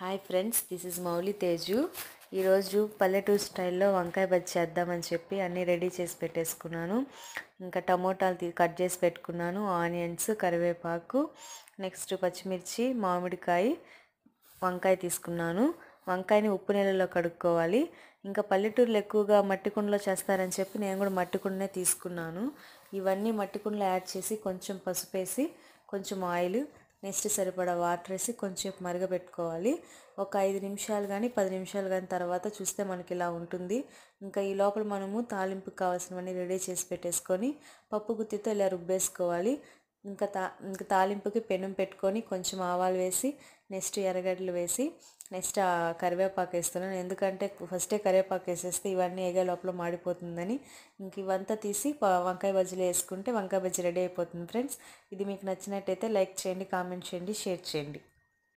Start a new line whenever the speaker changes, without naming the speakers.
Hi friends this is Mouli Teju ఈరోజు పల్లెటూరు స్టైల్లో వంకాయ బజ్జి చేద్దామని చెప్పి అన్నీ రెడీ చేసి పెట్టేసుకున్నాను. ఇంకా టమోటాలు కట్ చేసి పెట్టుకున్నాను ఆనియన్స్ కరివేపాకు నెక్స్ట్ పచ్చిమిర్చి మామిడికాయ వంకాయ తీసుకున్నాను. వంకాయని ఉప్పు నీళ్ళలో కడుక్కోవాలి. ఇంకా పల్లెటూరులో ఎక్కువగా మట్టి కుండలో చేస్తారని చెప్పి నేను కూడా మట్టి కుండనే తీసుకున్నాను. ఇవన్నీ మట్టి కుండలో యాడ్ చేసి కొంచెం పసుపు వేసి కొంచెం ఆయిల్ నెక్స్ట్ సరిపడా వాటర్ వేసి కొంచెం మరగబెట్టుకోవాలి. ఒక ఐదు నిమిషాలు కానీ పది నిమిషాలు కానీ తర్వాత చూస్తే మనకి ఇలా ఉంటుంది. ఇంకా ఈ లోపల మనము తాలింపుకి కావాల్సినవన్నీ రెడీ చేసి పెట్టేసుకొని పప్పు గుత్తితో ఇలా రుబ్బేసుకోవాలి. ఇంకా తా ఇంకా తాలింపుకి పెనం పెట్టుకొని కొంచెం ఆవాలు వేసి నెక్స్ట్ ఎర్రగడ్డలు వేసి నెక్స్ట్ కరివేపాకు వేస్తున్నాను. ఎందుకంటే ఫస్టే కరివేపాకు వేసేస్తే ఇవన్నీ ఏగే లోపల మాడిపోతుందని. ఇంక ఇవంతా తీసి వంకాయ బజ్జీలు వేసుకుంటే వంకాయ బజ్జీ రెడీ అయిపోతుంది ఫ్రెండ్స్. ఇది మీకు నచ్చినట్టయితే లైక్ చేయండి కామెంట్ చేయండి షేర్ చేయండి.